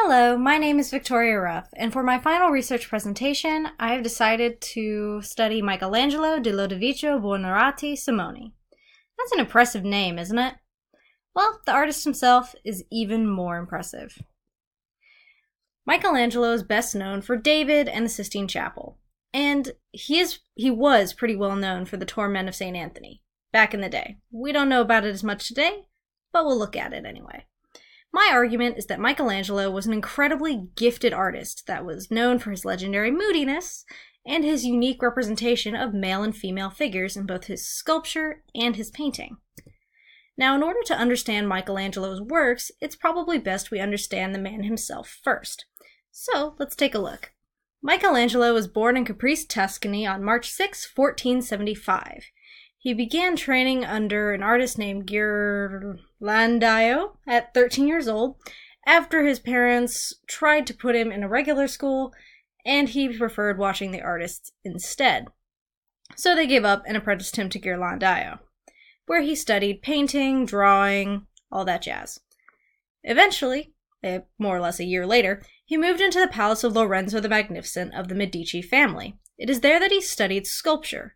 Hello, my name is Victoria Ruff, and for my final research presentation, I have decided to study Michelangelo di Lodovico Buonarroti Simoni. That's an impressive name, isn't it? Well, the artist himself is even more impressive. Michelangelo is best known for David and the Sistine Chapel, and he is he was pretty well known for the Torment of St. Anthony back in the day. We don't know about it as much today, but we'll look at it anyway. My argument is that Michelangelo was an incredibly gifted artist that was known for his legendary moodiness and his unique representation of male and female figures in both his sculpture and his painting. Now, in order to understand Michelangelo's works, it's probably best we understand the man himself first. So, let's take a look. Michelangelo was born in Caprese, Tuscany on March 6, 1475. He began training under an artist named Ghirlandaio at 13 years old after his parents tried to put him in a regular school and he preferred watching the artists instead. So they gave up and apprenticed him to Ghirlandaio, where he studied painting, drawing, all that jazz. Eventually, eh, more or less a year later, he moved into the palace of Lorenzo the Magnificent of the Medici family. It is there that he studied sculpture,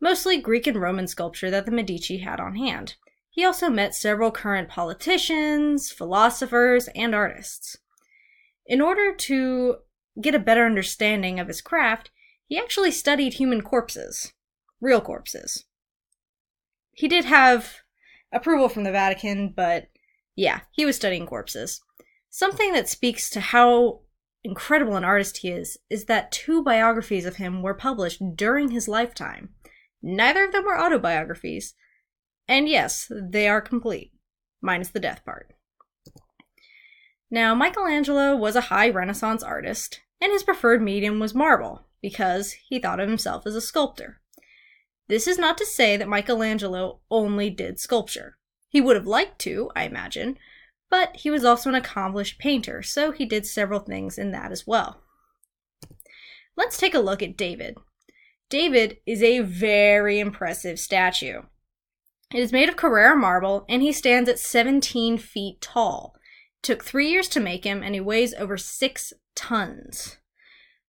mostly Greek and Roman sculpture that the Medici had on hand. He also met several current politicians, philosophers, and artists. In order to get a better understanding of his craft, he actually studied human corpses, real corpses. He did have approval from the Vatican, but yeah, he was studying corpses. Something that speaks to how incredible an artist he is is that two biographies of him were published during his lifetime. Neither of them were autobiographies. And yes, they are complete, minus the death part. Now, Michelangelo was a high Renaissance artist, and his preferred medium was marble, because he thought of himself as a sculptor. This is not to say that Michelangelo only did sculpture. He would have liked to, I imagine, but he was also an accomplished painter, so he did several things in that as well. Let's take a look at David, David is a very impressive statue. It is made of Carrara marble and he stands at 17 feet tall. It took three years to make him and he weighs over six tons.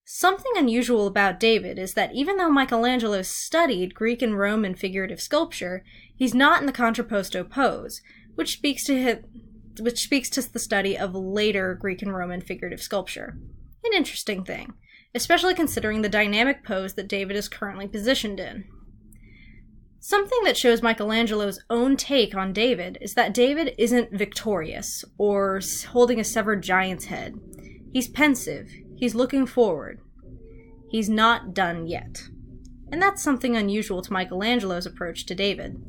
Something unusual about David is that even though Michelangelo studied Greek and Roman figurative sculpture, he's not in the contrapposto pose, which speaks to his, which speaks to the study of later Greek and Roman figurative sculpture. An interesting thing especially considering the dynamic pose that David is currently positioned in. Something that shows Michelangelo's own take on David is that David isn't victorious or holding a severed giant's head. He's pensive, he's looking forward. He's not done yet. And that's something unusual to Michelangelo's approach to David.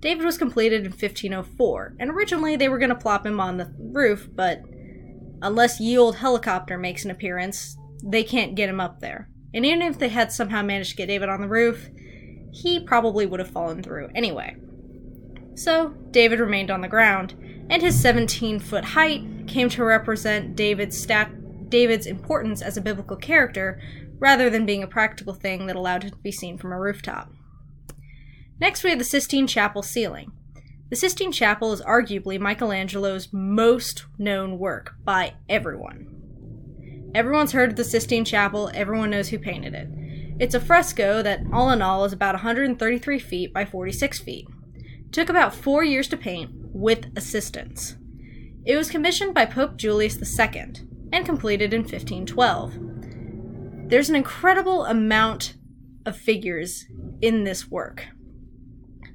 David was completed in 1504, and originally they were going to plop him on the roof, but unless Ye Old Helicopter makes an appearance, they can't get him up there. And even if they had somehow managed to get David on the roof, he probably would have fallen through anyway. So, David remained on the ground, and his 17 foot height came to represent David's, stat- David's importance as a biblical character rather than being a practical thing that allowed him to be seen from a rooftop. Next, we have the Sistine Chapel ceiling. The Sistine Chapel is arguably Michelangelo's most known work by everyone. Everyone's heard of the Sistine Chapel, everyone knows who painted it. It's a fresco that, all in all, is about 133 feet by 46 feet. It took about four years to paint, with assistance. It was commissioned by Pope Julius II and completed in 1512. There's an incredible amount of figures in this work.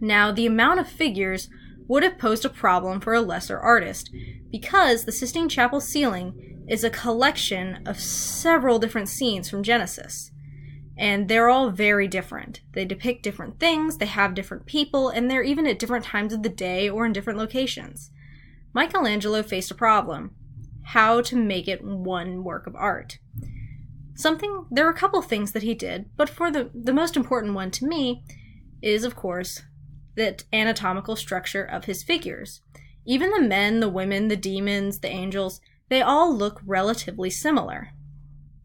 Now, the amount of figures would have posed a problem for a lesser artist because the Sistine Chapel ceiling is a collection of several different scenes from Genesis. And they're all very different. They depict different things, they have different people, and they're even at different times of the day or in different locations. Michelangelo faced a problem how to make it one work of art. Something, there were a couple things that he did, but for the, the most important one to me is, of course, the anatomical structure of his figures. Even the men, the women, the demons, the angels, they all look relatively similar.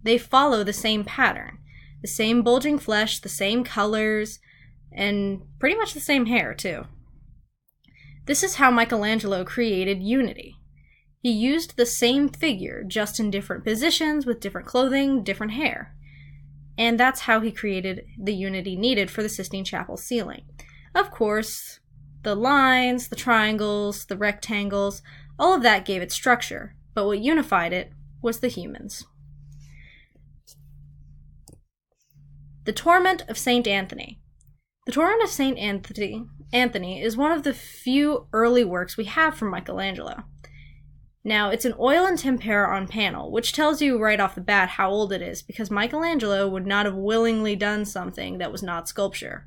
They follow the same pattern the same bulging flesh, the same colors, and pretty much the same hair, too. This is how Michelangelo created unity. He used the same figure, just in different positions, with different clothing, different hair. And that's how he created the unity needed for the Sistine Chapel ceiling. Of course, the lines, the triangles, the rectangles, all of that gave it structure, but what unified it was the humans. The Torment of St. Anthony. The Torment of St. Anthony, Anthony is one of the few early works we have from Michelangelo. Now, it's an oil and tempera on panel, which tells you right off the bat how old it is, because Michelangelo would not have willingly done something that was not sculpture.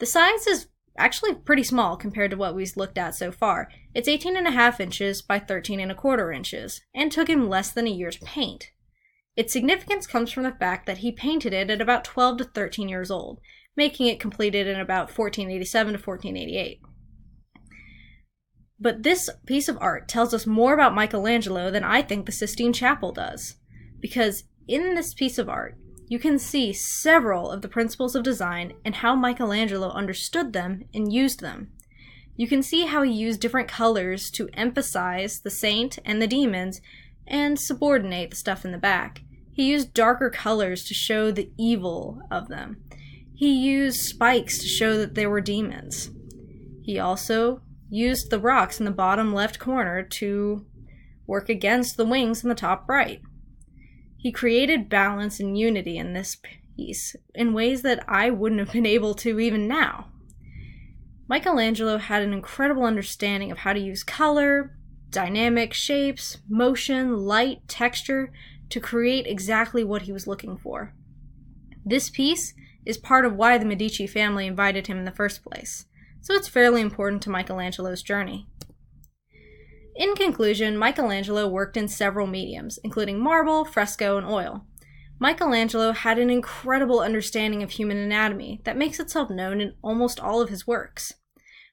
The size is actually pretty small compared to what we've looked at so far. It's 18 and a half inches by 13 and a quarter inches, and took him less than a year to paint. Its significance comes from the fact that he painted it at about 12 to 13 years old, making it completed in about 1487 to 1488. But this piece of art tells us more about Michelangelo than I think the Sistine Chapel does. Because in this piece of art, you can see several of the principles of design and how Michelangelo understood them and used them. You can see how he used different colors to emphasize the saint and the demons and subordinate the stuff in the back. He used darker colors to show the evil of them. He used spikes to show that there were demons. He also used the rocks in the bottom left corner to work against the wings in the top right. He created balance and unity in this piece in ways that I wouldn't have been able to even now. Michelangelo had an incredible understanding of how to use color, dynamic shapes, motion, light, texture to create exactly what he was looking for. This piece is part of why the Medici family invited him in the first place so it's fairly important to Michelangelo's journey. In conclusion, Michelangelo worked in several mediums, including marble, fresco, and oil. Michelangelo had an incredible understanding of human anatomy that makes itself known in almost all of his works.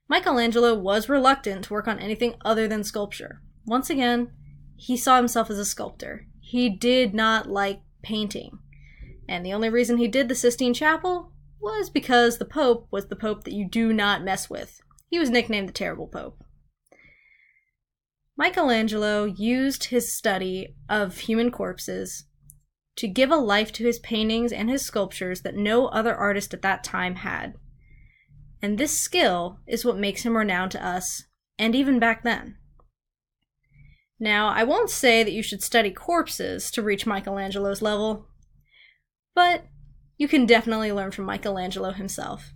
Michelangelo was reluctant to work on anything other than sculpture. Once again, he saw himself as a sculptor. He did not like painting. And the only reason he did the Sistine Chapel was because the Pope was the Pope that you do not mess with. He was nicknamed the Terrible Pope. Michelangelo used his study of human corpses to give a life to his paintings and his sculptures that no other artist at that time had. And this skill is what makes him renowned to us, and even back then. Now, I won't say that you should study corpses to reach Michelangelo's level, but you can definitely learn from Michelangelo himself.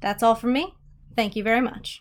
That's all from me. Thank you very much.